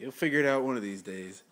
You'll figure it out one of these days.